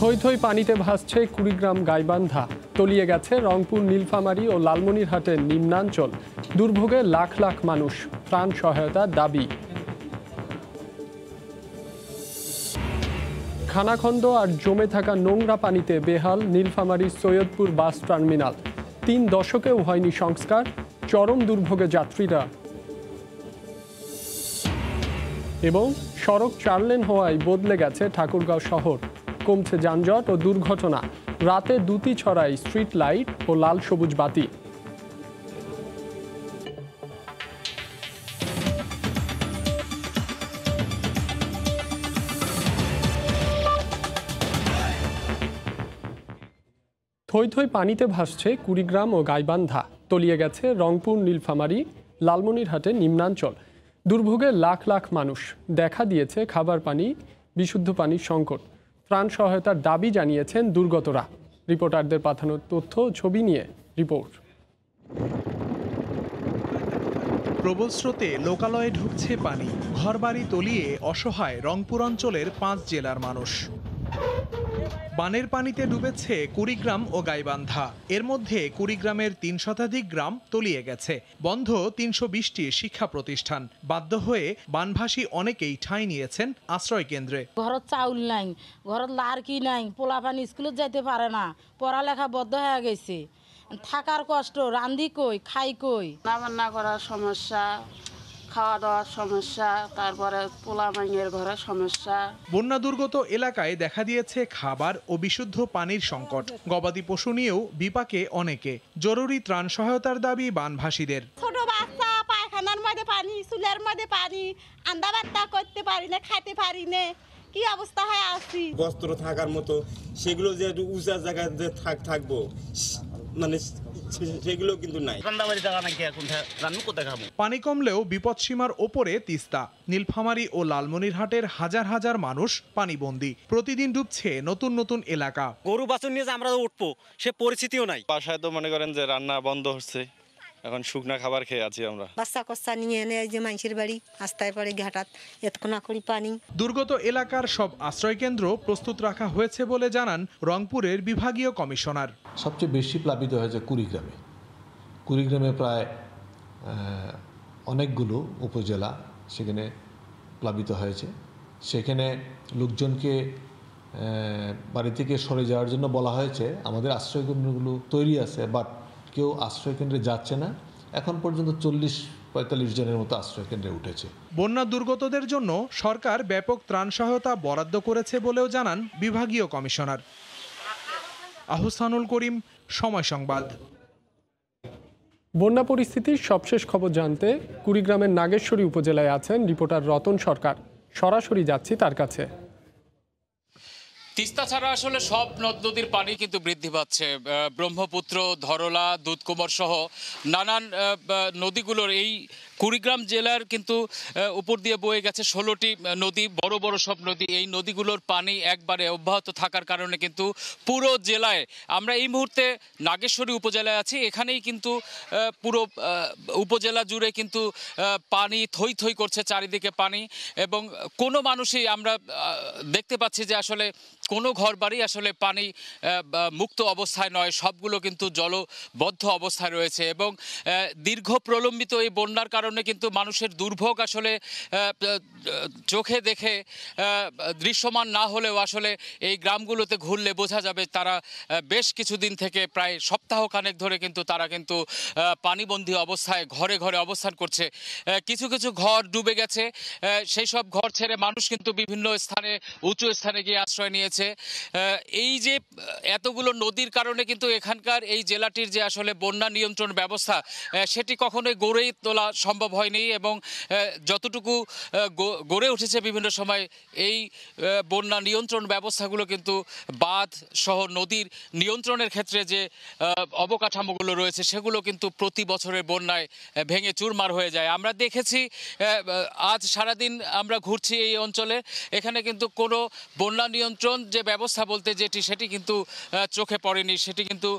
থই থই পানিতে ভাসছে কুড়িগ্রাম গাইবান্ধা। তলিয়ে গেছে রংপুর, নীলফামারী ও লালমনিরহাটের নিম্নাঞ্চল। দুর্ভোগে লাখ লাখ মানুষ ত্রাণ সহায়তার দাবি। খানাখন্দ আর জমে থাকা নোংরা পানিতে বেহাল নীলফামারীর সৈয়দপুর বাস টার্মিনাল। তিন দশকেও হয়নি সংস্কার, চরম দুর্ভোগে যাত্রীরা। এবং সড়ক চার লেন হওয়ায় বদলে গেছে ঠাকুরগাঁও শহর। কমছে যানজট ও দুর্ঘটনা। রাতে দুটি ছড়ায় স্ট্রিট লাইট ও লাল সবুজ বাতি। থই থই পানিতে ভাসছে কুড়িগ্রাম ও গাইবান্ধা। তলিয়ে গেছে রংপুর, নীলফামারী, লালমনিরহাটে নিম্নাঞ্চল। দুর্ভোগে লাখ লাখ মানুষ। দেখা দিয়েছে খাবার পানি, বিশুদ্ধ পানির সংকট। ত্রাণ সহায়তার দাবি জানিয়েছেন দুর্গতরা। রিপোর্টারদের পাঠানো তথ্য, ছবি নিয়ে রিপোর্ট। প্রবল স্রোতে লোকালয়ে ঢুকছে পানি। ঘরবাড়ি তলিয়ে অসহায় রংপুর অঞ্চলের পাঁচ জেলার মানুষ। বানের পানিতে ডুবেছে কুড়িগ্রাম ও গাইবান্ধা। এর মধ্যে কুড়িগ্রামের তিন শতাধিক গ্রাম তলিয়ে গেছে। বন্ধ তিনশো বিশটি শিক্ষা প্রতিষ্ঠান। বাধ্য হয়ে বানভাসী অনেকেই ঠাঁই নিয়েছেন আশ্রয় কেন্দ্রে। ঘরত চাউল নাই ঘরত লাড়কি নাই পোলাপানি স্কুলে যাইতে পারে না পড়ালেখা বদ্ধ হয়ে গেছে। থাকার কষ্ট রান্ধি কই খাই কই? রান্না করার সমস্যা খাওয়া দাওয়ার সমস্যা তারপরে পোলা মাইয়ের ঘরের সমস্যা। বন্যা দুর্গত এলাকায় দেখা দিয়েছে খাবার ও বিশুদ্ধ পানির সংকট। গবাদি পশু নিয়েও বিপাকে অনেকে। জরুরি ত্রাণ সহায়তার দাবি বানভাসীদের। ছোট বাচ্চা পায়খানার মধ্যে পানি চুলের মধ্যে পানি আন্দা বাত্তা করতে পারি না খাইতে পারি না। কি অবস্থা হয়ে আছি? বস্ত্র থাকার মতো সেগুলো যে উঁচা জায়গায় যে থাক থাকব মানে সেগুলো কিন্তু নাই। ঠান্ডাবাড়ি জায়গা নাকি এখন? রান্না কোথায় খাব? পানি কমলেও বিপদসীমার ওপরে তিস্তা নীলফামারী ও লালমনিরহাটের হাজার হাজার মানুষ পানিবন্দী। প্রতিদিন ডুবছে নতুন নতুন এলাকা। গরু বাছুর নিয়ে যে আমরা উঠবো সে পরিস্থিতিও নাই। বাসায় তো মনে করেন যে রান্না বন্ধ হচ্ছে। এখন শুকনা খাবার খেয়ে আছি আমরা। বাচ্চা কচ্চা নিয়ে এনে এই যে মানুষের বাড়ি আস্তায় পড়ে ঘাটাত এতক্ষণা করি পানি। দুর্গত এলাকার সব আশ্রয়কেন্দ্র প্রস্তুত রাখা হয়েছে বলে জানান রংপুরের বিভাগীয় কমিশনার। সবচেয়ে বেশি প্লাবিত হয়েছে কুড়িগ্রামে। কুড়িগ্রামে প্রায় অনেকগুলো উপজেলা সেখানে প্লাবিত হয়েছে। সেখানে লোকজনকে বাড়ি থেকে সরে যাওয়ার জন্য বলা হয়েছে আমাদের আশ্রয়কেন্দ্রগুলো তৈরি আছে বাট কেউ আশ্রয়কেন্দ্রে যাচ্ছে না। এখন পর্যন্ত চল্লিশ পঁয়তাল্লিশ জনের মতো আশ্রয়কেন্দ্রে উঠেছে। বন্যা দুর্গতদের জন্য সরকার ব্যাপক ত্রাণ সহায়তা বরাদ্দ করেছে বলেও জানান বিভাগীয় কমিশনার। আহসানুল করিম সময় সংবাদ। বন্যা পরিস্থিতির সবশেষ খবর জানতে কুড়িগ্রামের নাগেশ্বরী উপজেলায় আছেন রিপোর্টার রতন সরকার। সরাসরি যাচ্ছি তার কাছে। তিস্তা ছাড়া আসলে সব নদ নদীর পানি কিন্তু বৃদ্ধি পাচ্ছে। ব্রহ্মপুত্র, ধরলা, দুধকুমার সহ নানান নদীগুলোর এই কুড়িগ্রাম জেলার কিন্তু উপর দিয়ে বয়ে গেছে ষোলোটি নদী, বড় বড় সব নদী। এই নদীগুলোর পানি একবারে অব্যাহত থাকার কারণে কিন্তু পুরো জেলায় আমরা এই মুহূর্তে নাগেশ্বরী উপজেলায় আছি। এখানেই কিন্তু পুরো উপজেলা জুড়ে কিন্তু পানি থই থই করছে চারিদিকে পানি এবং কোনো মানুষই আমরা দেখতে পাচ্ছি যে আসলে কোনো ঘর বাড়ি আসলে পানি মুক্ত অবস্থায় নয়, সবগুলো কিন্তু জলবদ্ধ অবস্থায় রয়েছে এবং দীর্ঘ প্রলম্বিত এই বন্যার কারণে কিন্তু মানুষের দুর্ভোগ আসলে চোখে দেখে দৃশ্যমান না হলেও আসলে এই গ্রামগুলোতে ঘুরলে বোঝা যাবে তারা বেশ কিছুদিন থেকে প্রায় সপ্তাহখানেক ধরে কিন্তু তারা কিন্তু পানিবন্দী অবস্থায় ঘরে ঘরে অবস্থান করছে। কিছু কিছু ঘর ডুবে গেছে। সেই সব ঘর ছেড়ে মানুষ কিন্তু বিভিন্ন স্থানে, উঁচু স্থানে গিয়ে আশ্রয় নিয়েছে। আহ, এই যে এতগুলো নদীর কারণে কিন্তু এখানকার এই জেলাটির যে আসলে বন্যা নিয়ন্ত্রণ ব্যবস্থা সেটি কখনোই গড়েই তোলা সম্ভব হয়নি এবং যতটুকু গড়ে উঠেছে বিভিন্ন সময় এই বন্যা নিয়ন্ত্রণ ব্যবস্থাগুলো কিন্তু বাঁধ সহ নদীর নিয়ন্ত্রণের ক্ষেত্রে যে অবকাঠামোগুলো রয়েছে সেগুলো কিন্তু প্রতি বছরের বন্যায় ভেঙে চুরমার হয়ে যায়। আমরা দেখেছি আজ সারাদিন আমরা ঘুরছি এই অঞ্চলে এখানে কিন্তু কোনো বন্যা নিয়ন্ত্রণ যে ব্যবস্থা বলতে যেটি, সেটি কিন্তু চোখে পড়েনি। সেটি কিন্তু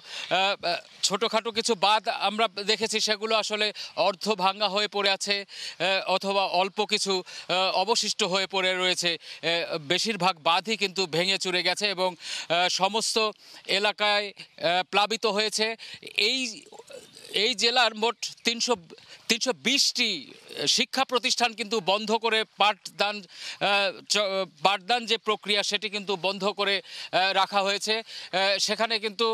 ছোটোখাটো কিছু বাদ আমরা দেখেছি, সেগুলো আসলে অর্ধ ভাঙ্গা হয়ে পড়ে আছে অথবা অল্প কিছু অবশিষ্ট হয়ে পড়ে রয়েছে। বেশিরভাগ বাঁধই কিন্তু ভেঙে চুরে গেছে এবং সমস্ত এলাকায় প্লাবিত হয়েছে। এই এই জেলার মোট তিনশো তিনশো বিশটি শিক্ষা প্রতিষ্ঠান কিন্তু বন্ধ করে পাঠদান পাঠদান যে প্রক্রিয়া সেটি কিন্তু বন্ধ করে রাখা হয়েছে। সেখানে কিন্তু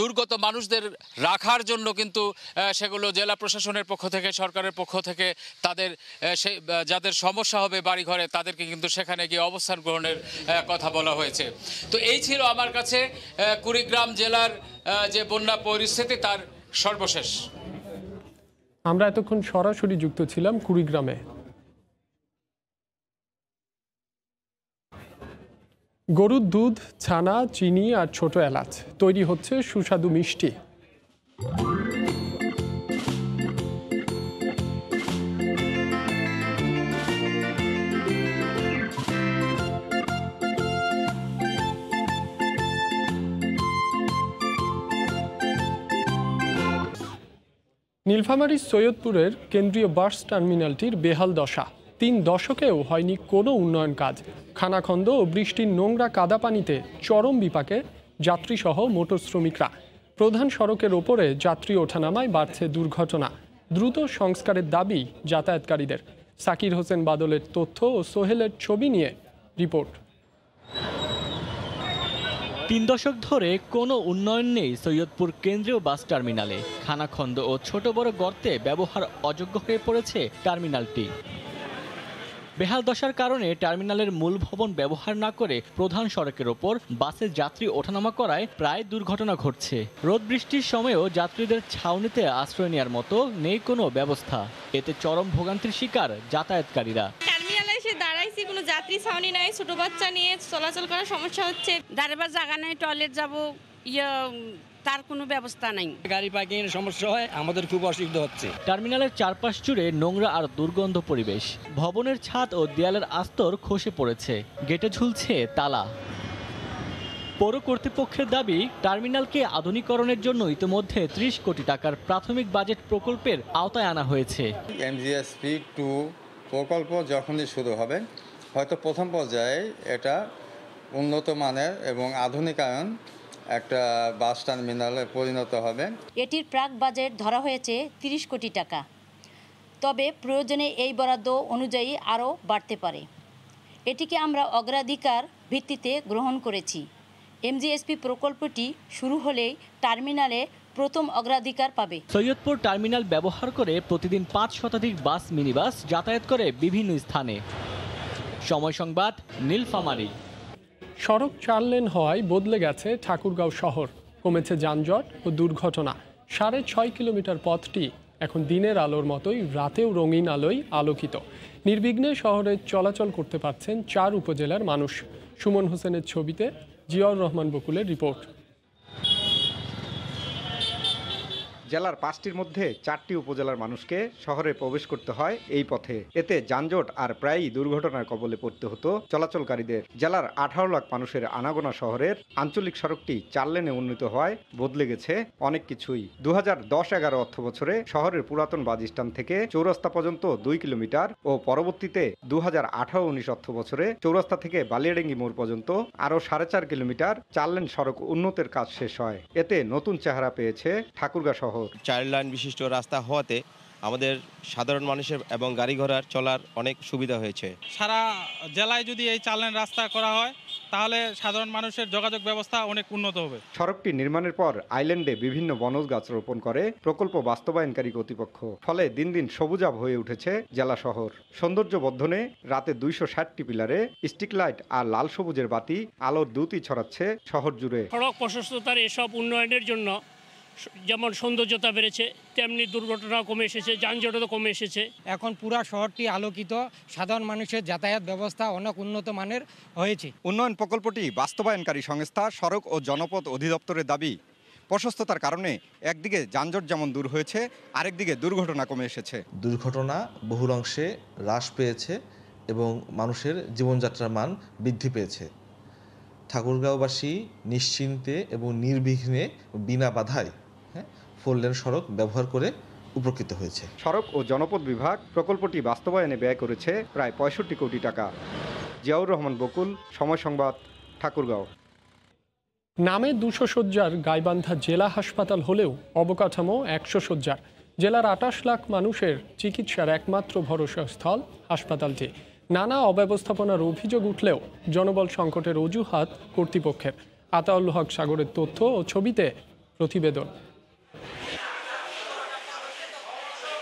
দুর্গত মানুষদের রাখার জন্য কিন্তু সেগুলো জেলা প্রশাসনের পক্ষ থেকে, সরকারের পক্ষ থেকে তাদের সেই যাদের সমস্যা হবে বাড়িঘরে, তাদেরকে কিন্তু সেখানে গিয়ে অবস্থান গ্রহণের কথা বলা হয়েছে। তো এই ছিল আমার কাছে কুড়িগ্রাম জেলার যে বন্যা পরিস্থিতি, তার সর্বশেষ। আমরা এতক্ষণ সরাসরি যুক্ত ছিলাম কুড়িগ্রামে। গরুর দুধ, ছানা, চিনি আর ছোট এলাচ তৈরি হচ্ছে সুস্বাদু মিষ্টি। নীলফামারীর সৈয়দপুরের কেন্দ্রীয় বাস টার্মিনালটির বেহাল দশা। তিন দশকেও হয়নি কোনো উন্নয়ন কাজ। খানাখন্দ ও বৃষ্টির নোংরা কাদা পানিতে চরম বিপাকে যাত্রীসহ মোটর শ্রমিকরা। প্রধান সড়কের ওপরে যাত্রী ওঠানামায় বাড়ছে দুর্ঘটনা। দ্রুত সংস্কারের দাবি যাতায়াতকারীদের। সাকির হোসেন বাদলের তথ্য ও সোহেলের ছবি নিয়ে রিপোর্ট। তিন দশক ধরে কোনো উন্নয়ন নেই সৈয়দপুর কেন্দ্রীয় বাস টার্মিনালে। খানাখন্দ ও ছোট বড় গর্তে ব্যবহার অযোগ্য হয়ে পড়েছে টার্মিনালটি। বেহাল দশার কারণে টার্মিনালের মূল ভবন ব্যবহার না করে প্রধান সড়কের ওপর বাসে যাত্রী ওঠানামা করায় প্রায় দুর্ঘটনা ঘটছে। রোদ বৃষ্টির সময়েও যাত্রীদের ছাউনিতে আশ্রয় নেওয়ার মতো নেই কোনো ব্যবস্থা। এতে চরম ভোগান্তির শিকার যাতায়াতকারীরা। দাঁড়াইছি কোনো যাত্রী ছাউনি নাই ছোট বাচ্চা নিয়ে চলাচল করার সমস্যা হচ্ছে। দাঁড়াবার জায়গা নেই টয়লেট যাব ইয়ে তার কোনো ব্যবস্থা নাই। গাড়ি পার্কিং এর সমস্যা হয় আমাদের খুব অসুবিধা হচ্ছে। টার্মিনালের চারপাশ জুড়ে নোংরা আর দুর্গন্ধ পরিবেশ। ভবনের ছাদ ও দেয়ালের আস্তর খসে পড়েছে গেটে ঝুলছে তালা। পৌর কর্তৃপক্ষের দাবি টার্মিনালকে আধুনিকরণের জন্য ইতিমধ্যে ত্রিশ কোটি টাকার প্রাথমিক বাজেট প্রকল্পের আওতায় আনা হয়েছে। এমজিএসপি টু প্রকল্প যখনই শুরু হবে, হয়তো প্রথম পর্যায়ে এটা উন্নত মানের এবং আধুনিকায়ন একটা বাস টার্মিনালে পরিণত হবে। এটির প্রাক বাজেট ধরা হয়েছে তিরিশ কোটি টাকা। তবে প্রয়োজনে এই বরাদ্দ অনুযায়ী আরও বাড়তে পারে। এটিকে আমরা অগ্রাধিকার ভিত্তিতে গ্রহণ করেছি। এমজিএসপি প্রকল্পটি শুরু হলেই টার্মিনালে প্রথম অগ্রাধিকার পাবে। সৈয়দপুর টার্মিনাল ব্যবহার করে প্রতিদিন পাঁচ শতাধিক বাস মিনিবাস যাতায়াত করে বিভিন্ন স্থানে। সময় সংবাদ নীলফামারী সড়ক চার লেন হওয়ায় বদলে গেছে ঠাকুরগাঁও শহর। কমেছে যানজট ও দুর্ঘটনা। সাড়ে ছয় কিলোমিটার পথটি এখন দিনের আলোর মতোই রাতেও রঙিন আলোয় আলোকিত। নির্বিঘ্নে শহরে চলাচল করতে পারছেন চার উপজেলার মানুষ। সুমন হোসেনের ছবিতে জিয়াউর রহমান বকুলের রিপোর্ট। জেলার পাঁচটির মধ্যে চারটি উপজেলার মানুষকে শহরে প্রবেশ করতে হয় এই পথে। এতে যানজট আর প্রায়ই দুর্ঘটনার কবলে পড়তে হতো চলাচলকারীদের। জেলার আঠারো লাখ মানুষের আনাগোনা শহরের আঞ্চলিক সড়কটি চার লেনে উন্নীত হয় বদলে গেছে অনেক কিছুই। দু হাজার দশ এগারো অর্থ বছরে শহরের পুরাতন বাস স্ট্যান্ড থেকে চৌরাস্তা পর্যন্ত দুই কিলোমিটার ও পরবর্তীতে দু হাজার আঠারো উনিশ অর্থ বছরে চৌরাস্তা থেকে বালিয়াডেঙ্গি মোড় পর্যন্ত আরও সাড়ে চার কিলোমিটার চার লেন সড়ক উন্নতের কাজ শেষ হয়। এতে নতুন চেহারা পেয়েছে ঠাকুরগা শহর চার লাইন বিশিষ্ট রাস্তা হওয়াতে আমাদের সাধারণ মানুষের এবং গাড়ি ঘোড়ার চলার অনেক সুবিধা হয়েছে। সারা জেলায় যদি এই চার লেন রাস্তা করা হয় তাহলে সাধারণ মানুষের যোগাযোগ ব্যবস্থা অনেক উন্নত হবে। সড়কটি নির্মাণের পর আইল্যান্ডে বিভিন্ন বনজ গাছ রোপণ করে প্রকল্প বাস্তবায়নকারী কর্তৃপক্ষ। ফলে দিন দিন সবুজাব হয়ে উঠেছে জেলা শহর। সৌন্দর্য বর্ধনে রাতে দুইশো ষাটটি পিলারে স্টিক লাইট আর লাল সবুজের বাতি আলোর দুতি ছড়াচ্ছে শহর জুড়ে। সড়ক প্রশস্ততার এসব উন্নয়নের জন্য যেমন সৌন্দর্যতা বেড়েছে তেমনি দুর্ঘটনাও কমে এসেছে যানজটও কমে এসেছে। এখন পুরা শহরটি আলোকিত সাধারণ মানুষের যাতায়াত ব্যবস্থা অনেক উন্নত মানের হয়েছে। উন্নয়ন প্রকল্পটি বাস্তবায়নকারী সংস্থা সড়ক ও জনপথ অধিদপ্তরের দাবি। প্রশস্ততার কারণে একদিকে যানজট যেমন দূর হয়েছে আরেকদিকে দুর্ঘটনা কমে এসেছে। দুর্ঘটনা বহুল অংশে হ্রাস পেয়েছে এবং মানুষের জীবনযাত্রার মান বৃদ্ধি পেয়েছে। ঠাকুরগাঁওবাসী নিশ্চিন্তে এবং নির্বিঘ্নে বিনা বাধায় ফোর লেন সড়ক ব্যবহার করে উপকৃত হয়েছে। সড়ক ও জনপদ বিভাগ প্রকল্পটি বাস্তবায়নে ব্যয় করেছে প্রায় পঁয়ষট্টি কোটি টাকা। জিয়াউর রহমান বকুল সময় সংবাদ ঠাকুরগাঁও। নামে দুশো শয্যার গাইবান্ধা জেলা হাসপাতাল হলেও অবকাঠামো একশো শয্যার জেলার আটাশ লাখ মানুষের চিকিৎসার একমাত্র ভরসা স্থল হাসপাতালটি। নানা অব্যবস্থাপনার অভিযোগ উঠলেও জনবল সংকটের অজুহাত কর্তৃপক্ষের। আতাউল হক সাগরের তথ্য ও ছবিতে প্রতিবেদন।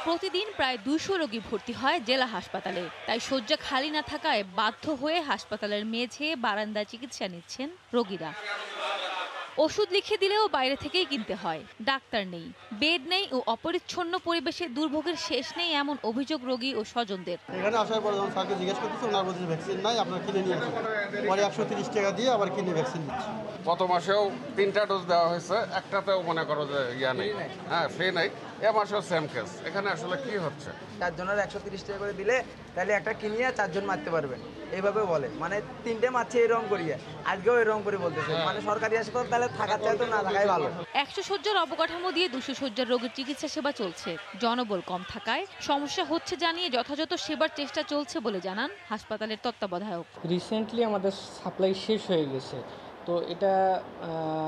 প্রতিদিন প্রায় দুশো রোগী ভর্তি হয় জেলা হাসপাতালে। তাই শয্যা খালি না থাকায় বাধ্য হয়ে হাসপাতালের মেঝে বারান্দায় চিকিৎসা নিচ্ছেন রোগীরা। ওষুধ লিখে দিলেও বাইরে থেকেই কিনতে হয়। ডাক্তার নেই বেড নেই ও অপরিচ্ছন্ন পরিবেশে দুর্ভোগের শেষ নেই এমন অভিযোগ রোগী ও স্বজনদের। এখানে আসার পর যখন স্যারকে জিজ্ঞেস করতেছে ওনার বলছে ভ্যাকসিন নাই আপনার কিনে নিয়ে আসুন। পরে একশো তিরিশ টাকা দিয়ে আবার কিনে ভ্যাকসিন দিচ্ছে। গত মাসেও তিনটা ডোজ দেওয়া হয়েছে একটাতেও মনে করো যে ইয়া নেই। হ্যাঁ ফ্রি নেই এ মাসেও সেম কেস এখানে আসলে কি হচ্ছে? চারজনের একশো তিরিশ টাকা করে দিলে তাহলে একটা কিনিয়ে চারজন মারতে পারবেন এইভাবে বলে। মানে তিনটে মারছে এরকম করিয়ে। আজকেও এরকম করে বলতেছে। মানে সরকারি হাসপাতাল তাহলে থাকার চাই তো না থাকাই ভালো। একশো শয্যার অবকাঠামো দিয়ে দুশো শয্যার রোগীর চিকিৎসা সেবা চলছে। জনবল কম থাকায় সমস্যা হচ্ছে জানিয়ে যথাযথ সেবার চেষ্টা চলছে বলে জানান হাসপাতালের তত্ত্বাবধায়ক। রিসেন্টলি আমাদের সাপ্লাই শেষ হয়ে গেছে। তো এটা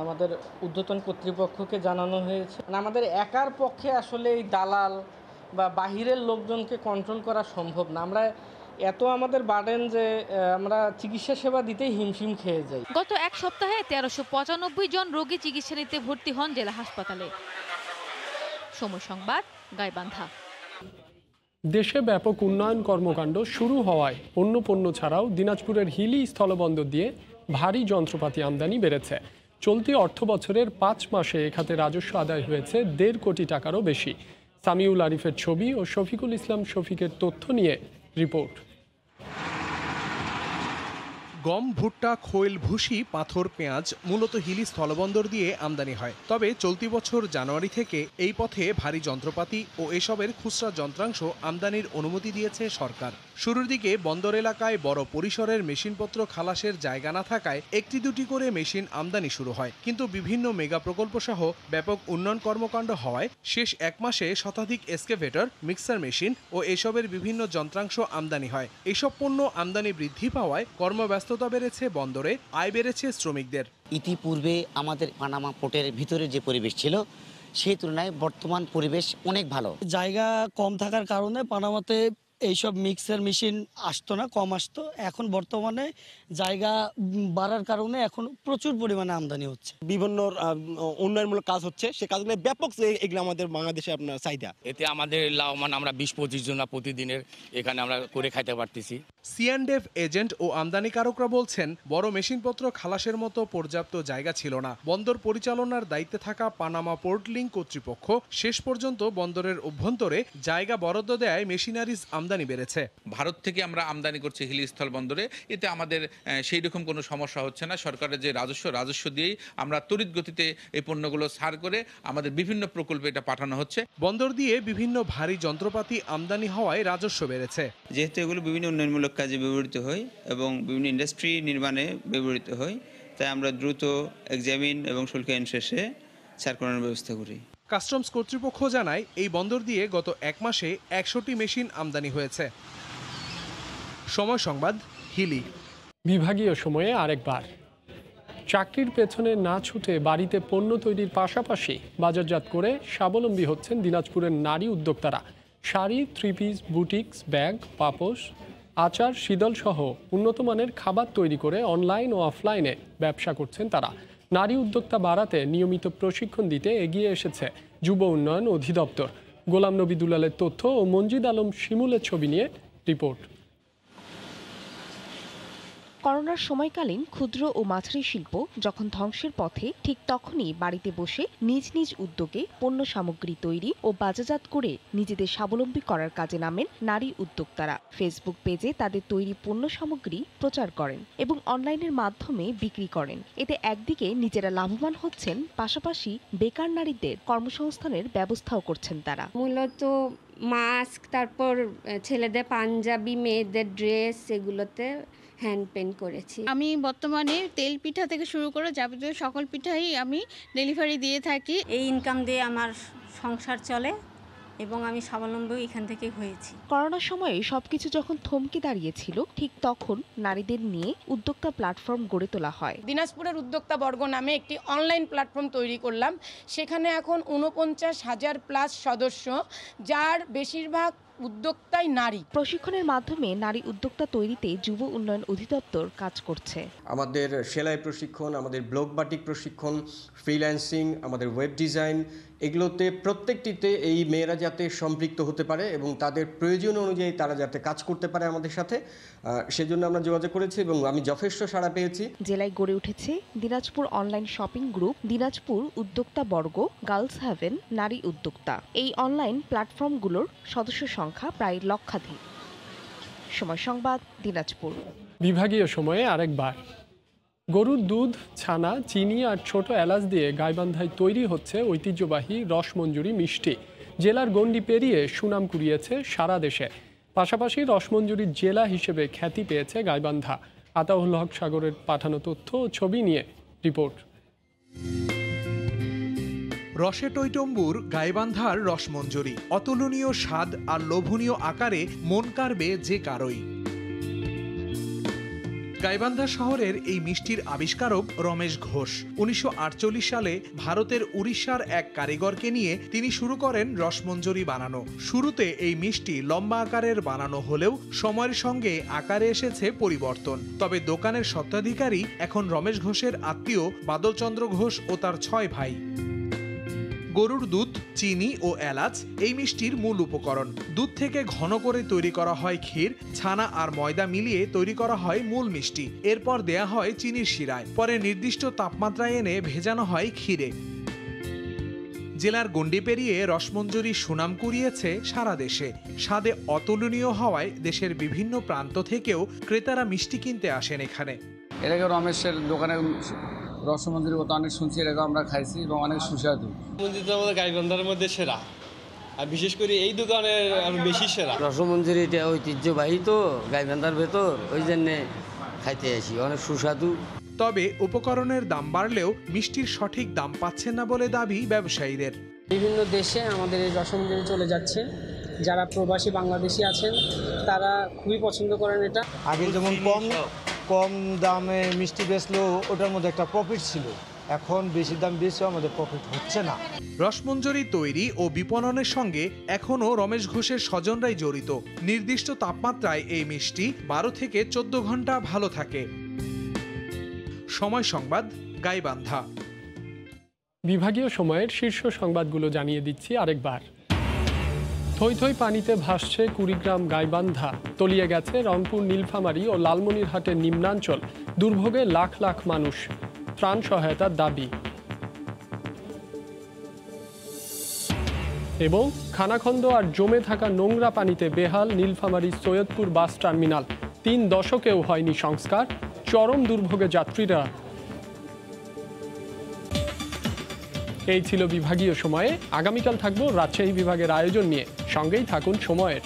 আমাদের ঊর্ধ্বতন কর্তৃপক্ষকে জানানো হয়েছে। মানে আমাদের একার পক্ষে আসলে এই দালাল বা বাহিরের লোকজনকে কন্ট্রোল করা সম্ভব না। আমরা এত আমাদের বাড়েন যে আমরা চিকিৎসা সেবা দিতেই হিমশিম খেয়ে যাই। গত এক সপ্তাহে তেরোশো পঁচানব্বই জন রোগী চিকিৎসা নিতে ভর্তি হন জেলা হাসপাতালে। সময় সংবাদ গাইবান্ধা। দেশে ব্যাপক উন্নয়ন কর্মকাণ্ড শুরু হওয়ায় অন্য পণ্য ছাড়াও দিনাজপুরের হিলি স্থলবন্দর দিয়ে ভারী যন্ত্রপাতি আমদানি বেড়েছে। চলতি অর্থ বছরের পাঁচ মাসে এ খাতে রাজস্ব আদায় হয়েছে দেড় কোটি টাকারও বেশি। সামিউল আরিফের ছবি ও শফিকুল ইসলাম শফিকের তথ্য নিয়ে রিপোর্ট। গম, ভুট্টা, খোয়েল, ভুসি, পাথর, পেঁয়াজ মূলত হিলি স্থলবন্দর দিয়ে আমদানি হয়। তবে চলতি বছর জানুয়ারি থেকে এই পথে ভারী যন্ত্রপাতি ও এসবের খুচরা যন্ত্রাংশ আমদানির অনুমতি দিয়েছে সরকার। শুরুর দিকে বন্দর এলাকায় বড় পরিসরের মেশিনপত্র খালাসের জায়গা না থাকায় একটি দুটি করে মেশিন আমদানি শুরু হয়। কিন্তু বিভিন্ন মেগা প্রকল্প সহ ব্যাপক উন্নয়ন কর্মকাণ্ড হওয়ায় শেষ এক মাসে শতাধিক এসকেভেটর মিক্সার মেশিন ও এসবের বিভিন্ন যন্ত্রাংশ আমদানি হয়। এসব পণ্য আমদানি বৃদ্ধি পাওয়ায় কর্মব্যস্ততা বেড়েছে বন্দরে আয় বেড়েছে শ্রমিকদের। ইতিপূর্বে আমাদের পানামা পোর্টের ভিতরে যে পরিবেশ ছিল সেই তুলনায় বর্তমান পরিবেশ অনেক ভালো। জায়গা কম থাকার কারণে পানামাতে এইসব মিক্সার মেশিন আসতো না কম আসতো। এখন বর্তমানে জায়গা বাড়ার কারণে এখন প্রচুর পরিমাণে আমদানি হচ্ছে। বিভিন্ন উন্নয়নমূলক কাজ হচ্ছে সে কাজগুলো ব্যাপক এগুলো আমাদের বাংলাদেশে আপনার চাহিদা। এতে আমাদের লাভবান আমরা বিশ পঁচিশ জন প্রতিদিনের এখানে আমরা করে খাইতে পারতেছি। সিএনডেফ এজেন্ট ও আমদানিকারকরা বলছেন বড় মেশিনপত্র খালাসের মতো পর্যাপ্ত জায়গা ছিল না। বন্দর পরিচালনার দায়িত্বে থাকা পানামা পোর্ট লিঙ্ক কর্তৃপক্ষ শেষ পর্যন্ত বন্দরের অভ্যন্তরে জায়গা বরাদ্দ দেয় মেশিনারিজ আমদানি বেড়েছে। ভারত থেকে আমরা আমদানি করছি হিলিস্থল বন্দরে। এতে আমাদের সেই রকম কোনো সমস্যা হচ্ছে না। সরকারের যে রাজস্ব রাজস্ব দিয়েই আমরা তড়িৎ গতিতে এই পণ্যগুলো সার করে আমাদের বিভিন্ন প্রকল্পে এটা পাঠানো হচ্ছে। বন্দর দিয়ে বিভিন্ন ভারী যন্ত্রপাতি আমদানি হওয়ায় রাজস্ব বেড়েছে। যেহেতু এগুলো বিভিন্ন উন্নয়নমূলক কাজে ব্যবহৃত হয় এবং বিভিন্ন ইন্ডাস্ট্রি নির্মাণে ব্যবহৃত হয় তাই আমরা দ্রুত এক্সামিন এবং শুল্ক শেষে ছাড় করানোর ব্যবস্থা করি। কাস্টমস কর্তৃপক্ষ জানায়, এই বন্দর দিয়ে গত এক মাসে একশোটি মেশিন আমদানি হয়েছে। সময় সংবাদ, হিলি। বিভাগীয় সময়ে আরেকবার। চাকরির পেছনে না ছুটে বাড়িতে পণ্য তৈরির পাশাপাশি বাজারজাত করে স্বাবলম্বী হচ্ছেন দিনাজপুরের নারী উদ্যোক্তারা। Sari three piece boutiques, bag, পাপোশ, আচার শীতল সহ উন্নত মানের খাবার তৈরি করে অনলাইন ও অফলাইনে ব্যবসা করছেন তারা। নারী উদ্যোক্তা বাড়াতে নিয়মিত প্রশিক্ষণ দিতে এগিয়ে এসেছে যুব উন্নয়ন অধিদপ্তর। গোলাম নবী দুলালের তথ্য ও মঞ্জিদ আলম শিমুলের ছবি নিয়ে রিপোর্ট। করোনার সময়কালীন ক্ষুদ্র ও মাঝারি শিল্প যখন ধ্বংসের পথে, ঠিক তখনই বাড়িতে বসে নিজ নিজ উদ্যোগে পণ্য সামগ্রী তৈরি ও বাজারজাত করে নিজেদের স্বাবলম্বী করার কাজে নামেন নারী উদ্যোক্তারা। ফেসবুক পেজে তাদের তৈরি পণ্য সামগ্রী প্রচার করেন এবং অনলাইনের মাধ্যমে বিক্রি করেন। এতে একদিকে নিজেরা লাভবান হচ্ছেন, পাশাপাশি বেকার নারীদের কর্মসংস্থানের ব্যবস্থাও করছেন তারা। মূলত মাস্ক, তারপর ছেলেদের পাঞ্জাবি, মেয়েদের ড্রেস এগুলোতে হ্যান্ড পেন্ট করেছি। আমি বর্তমানে তেল পিঠা থেকে শুরু করে যাবতীয় সকল পিঠাই আমি ডেলিভারি দিয়ে থাকি। এই ইনকাম দিয়ে আমার সংসার চলে এবং আমি স্বাবলম্বী এখান থেকে হয়েছি। করোনার সময়ে সবকিছু যখন থমকে দাঁড়িয়েছিল ঠিক তখন নারীদের নিয়ে উদ্যোক্তা প্ল্যাটফর্ম গড়ে তোলা হয়। দিনাজপুরের উদ্যোক্তা বর্গ নামে একটি অনলাইন প্ল্যাটফর্ম তৈরি করলাম। সেখানে এখন উনপঞ্চাশ হাজার প্লাস সদস্য যার বেশিরভাগ উদ্যোক্তাই নারী। প্রশিক্ষণের মাধ্যমে নারী উদ্যোক্তা তৈরিতে যুব উন্নয়ন অধিদপ্তর কাজ করছে। আমাদের সেলাই প্রশিক্ষণ আমাদের ব্লক বাটিক প্রশিক্ষণ ফ্রিল্যান্সিং আমাদের ওয়েব ডিজাইন এগুলোতে প্রত্যেকটিতে এই মেয়েরা যাতে সম্পৃক্ত হতে পারে এবং তাদের প্রয়োজন অনুযায়ী তারা যাতে কাজ করতে পারে আমাদের সাথে সেজন্য আমরা যোগাযোগ করেছি এবং আমি যথেষ্ট সাড়া পেয়েছি। জেলায় গড়ে উঠেছে Dinajpur online shopping group Dinajpur উদ্যোক্তা বর্গ গার্লস হ্যাভেন নারী উদ্যোক্তা। এই অনলাইন প্ল্যাটফর্মগুলোর সদস্য সংখ্যা প্রায় লক্ষাধিক। সময় সংবাদ, দিনাজপুর। বিভাগীয় সময়ে আরেকবার। গরুর দুধ, ছানা, চিনি আর ছোট এলাচ দিয়ে গাইবান্ধায় তৈরি হচ্ছে ঐতিহ্যবাহী রসমঞ্জুরি মিষ্টি। জেলার গণ্ডি পেরিয়ে সুনাম কুড়িয়েছে সারা দেশে। পাশাপাশি রসমঞ্জুরির জেলা হিসেবে খ্যাতি পেয়েছে গাইবান্ধা। আতাউল হক সাগরের পাঠানো তথ্য ও ছবি নিয়ে রিপোর্ট। রসে টৈটম্বুর গাইবান্ধার রসমঞ্জরি। অতুলনীয় স্বাদ আর লোভনীয় আকারে মন কাড়বে যে কারোই। গাইবান্ধা শহরের এই মিষ্টির আবিষ্কারক রমেশ ঘোষ। উনিশশো আটচল্লিশ সালে ভারতের উড়িষ্যার এক কারিগরকে নিয়ে তিনি শুরু করেন রসমঞ্জরি বানানো। শুরুতে এই মিষ্টি লম্বা আকারের বানানো হলেও সময়ের সঙ্গে আকারে এসেছে পরিবর্তন। তবে দোকানের স্বত্বাধিকারী এখন রমেশ ঘোষের আত্মীয় বাদলচন্দ্র ঘোষ ও তার ছয় ভাই। গরুর দুধ, চিনি ও এলাচ এই মিষ্টির মূল উপকরণ। দুধ থেকে ঘন করে তৈরি করা হয় ক্ষীর, ছানা আর ময়দা মিলিয়ে তৈরি করা হয় মূল মিষ্টি। এরপর দেয়া হয় চিনির শিরায়। পরে নির্দিষ্ট তাপমাত্রায় এনে ভেজানো হয় ক্ষীরে। জেলার গণ্ডি পেরিয়ে রসমঞ্জুরি সুনাম কুড়িয়েছে সারা দেশে। স্বাদে অতুলনীয় হওয়ায় দেশের বিভিন্ন প্রান্ত থেকেও ক্রেতারা মিষ্টি কিনতে আসেন এখানে। এর রমেশের দোকানে রসমন্দির মতো অনেক শুনছি এর আগে আমরা খাইছি এবং অনেক সুস্বাদু। মন্দির তো আমাদের গাইবান্ধার মধ্যে সেরা। আর বিশেষ করে এই দোকানের আরও বেশি সেরা। রসমঞ্জুরি এটা ঐতিহ্যবাহী তো গাইবান্ধার ভেতর ওই জন্যে খাইতে আসি অনেক সুস্বাদু। তবে উপকরণের দাম বাড়লেও মিষ্টির সঠিক দাম পাচ্ছেন না বলে দাবি ব্যবসায়ীদের। বিভিন্ন দেশে আমাদের এই রসমঞ্জুরি চলে যাচ্ছে। যারা প্রবাসী বাংলাদেশি আছেন তারা খুবই পছন্দ করেন এটা। আগে যেমন কম কম দামে মিষ্টি বেচলেও ওটার মধ্যে একটা প্রফিট ছিল। এখন বেশি দাম বেশিও আমাদের প্রফিট হচ্ছে না। রসমঞ্জরি তৈরি ও বিপণনের সঙ্গে এখনও রমেশ ঘোষের স্বজনরাই জড়িত। নির্দিষ্ট তাপমাত্রায় এই মিষ্টি বারো থেকে চোদ্দ ঘণ্টা ভালো থাকে। সময় সংবাদ গাইবান্ধা। বিভাগীয় সময়ের শীর্ষ সংবাদগুলো জানিয়ে দিচ্ছি আরেকবার। থই থই পানিতে ভাসছে কুড়িগ্রাম গাইবান্ধা। তলিয়ে গেছে রংপুর, নীলফামারী ও লালমনিরহাটের নিম্নাঞ্চল। দুর্ভোগে লাখ লাখ মানুষ ত্রাণ সহায়তার দাবি। এবং খানাখন্দ আর জমে থাকা নোংরা পানিতে বেহাল নীলফামারী সৈয়দপুর বাস টার্মিনাল। তিন দশকেও হয়নি সংস্কার। চরম দুর্ভোগে যাত্রীরা এই ছিল বিভাগীয় সময়ে। আগামীকাল থাকব রাজশাহী বিভাগের আয়োজন নিয়ে। সঙ্গেই থাকুন সময়ের।